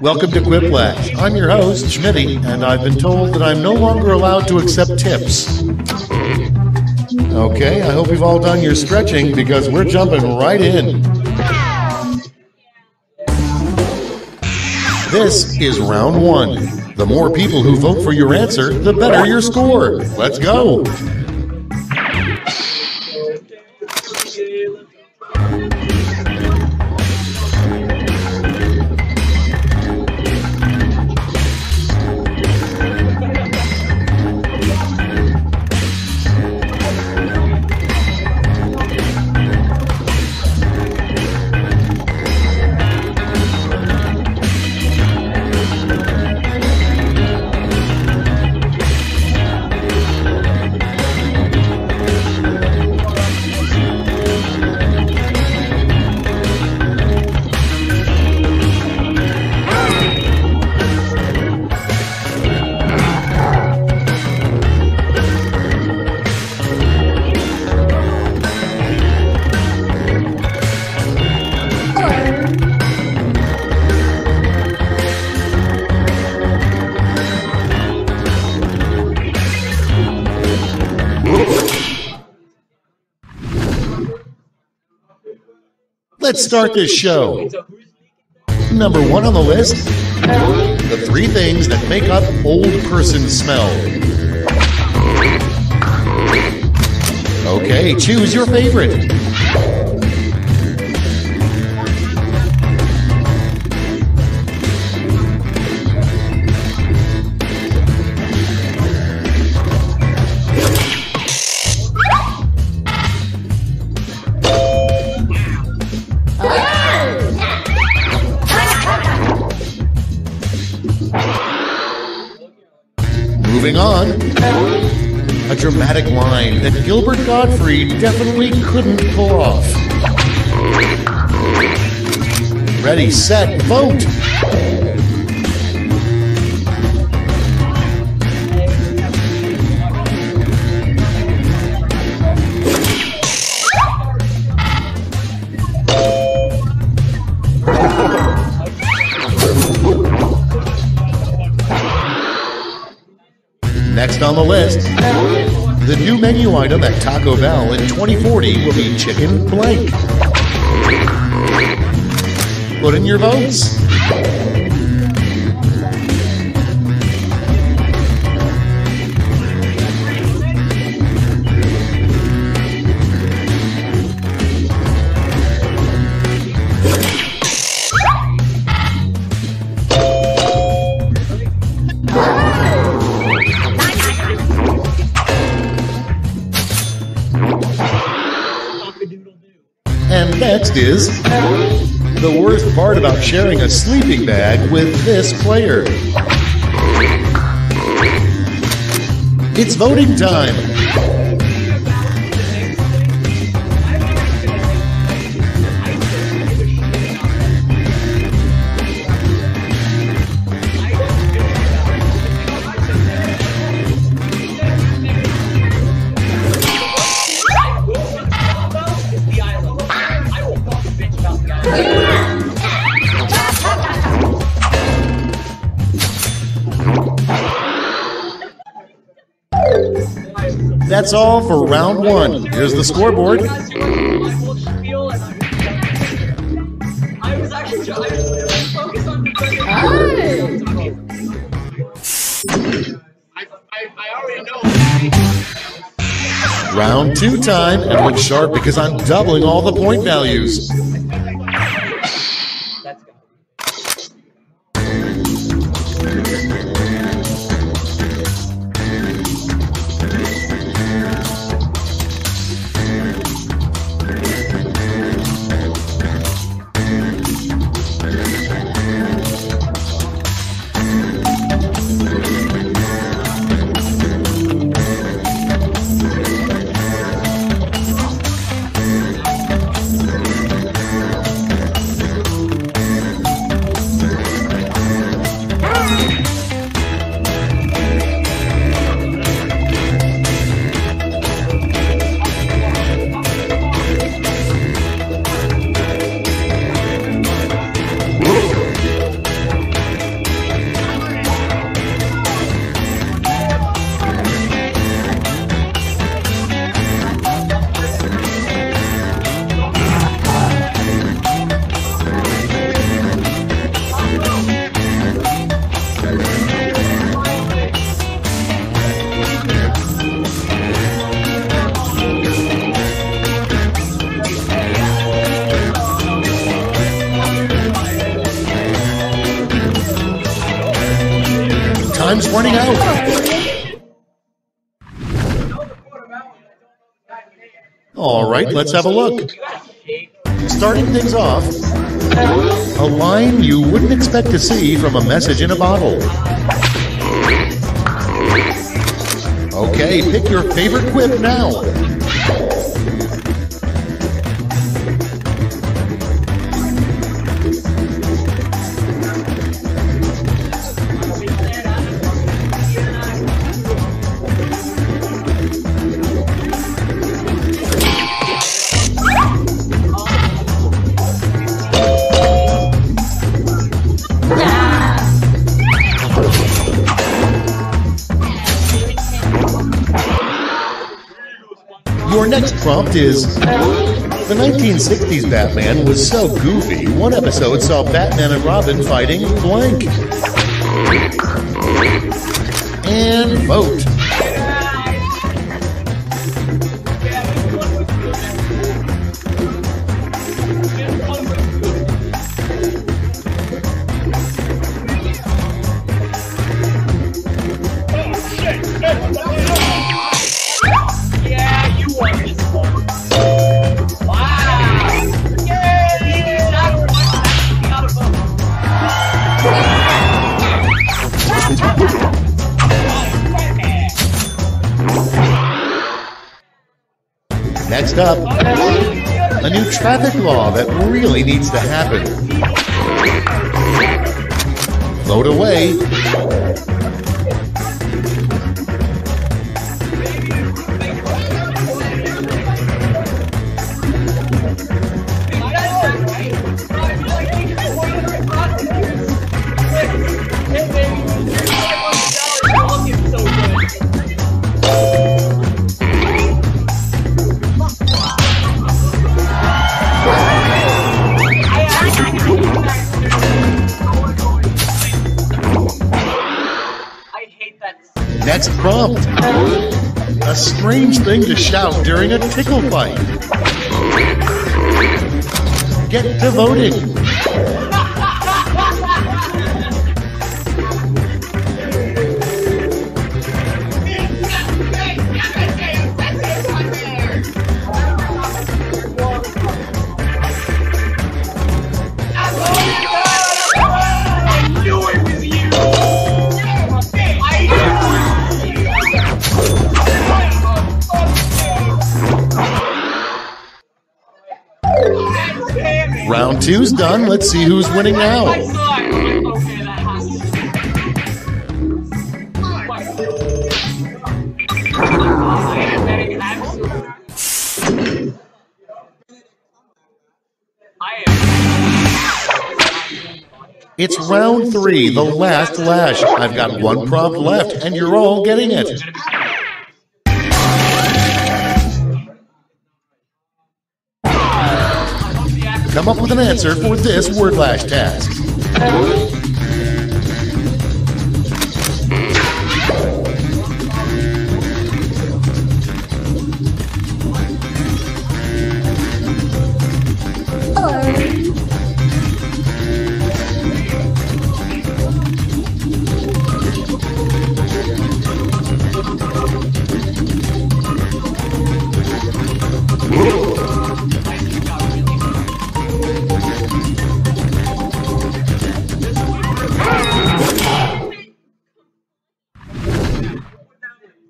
Welcome to Quiplash. I'm your host, Schmitty, and I've been told that I'm no longer allowed to accept tips. Okay, I hope you've all done your stretching because we're jumping right in. This is round one. The more people who vote for your answer, the better your score. Let's go. Let's start this show. Number one on the list the three things that make up old person smell. Okay, choose your favorite. Moving on. A dramatic line that Gilbert Gottfried definitely couldn't pull off. Ready, set, vote! Next on the list, the new menu item at Taco Bell in 2040 will be chicken blank. Put in your votes. Next is the worst part about sharing a sleeping bag with this player. It's voting time. That's all for round one. Here's the scoreboard. Round two time, and look sharp because I'm doubling all the point values. Time's running out. All right, let's have a look. Starting things off, a line you wouldn't expect to see from a message in a bottle. Okay, pick your favorite quip now. Next prompt is The 1960s Batman was so goofy, one episode saw Batman and Robin fighting blank. And vote. Next up, a new traffic law that really needs to happen. Vote away. Strange thing to shout during a tickle fight. Get to two's done. Let's see who's winning now. saw it. Okay, that has to. I am betting absolute. I am. It's round three, the last lash. I've got one prompt left, and you're all getting it. Come up with an answer for this word lash task.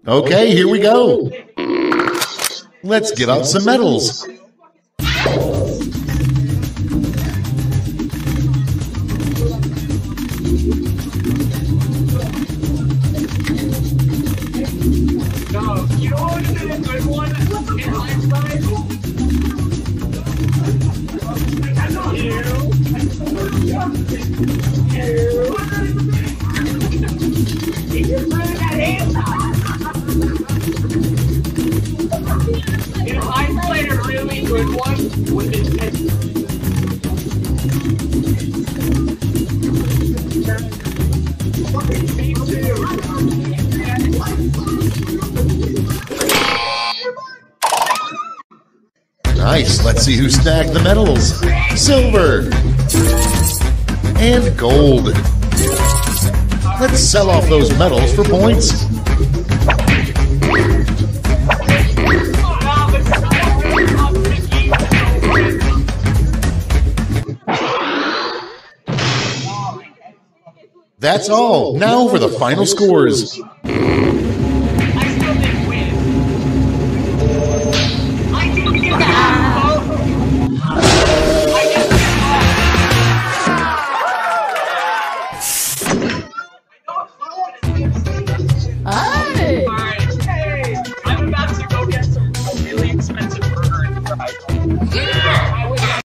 Okay, here we go. Let's give out some medals. Nice. Let's see who snagged the medals. Silver. And gold. Let's sell off those medals for points. That's all. Now for the final scores.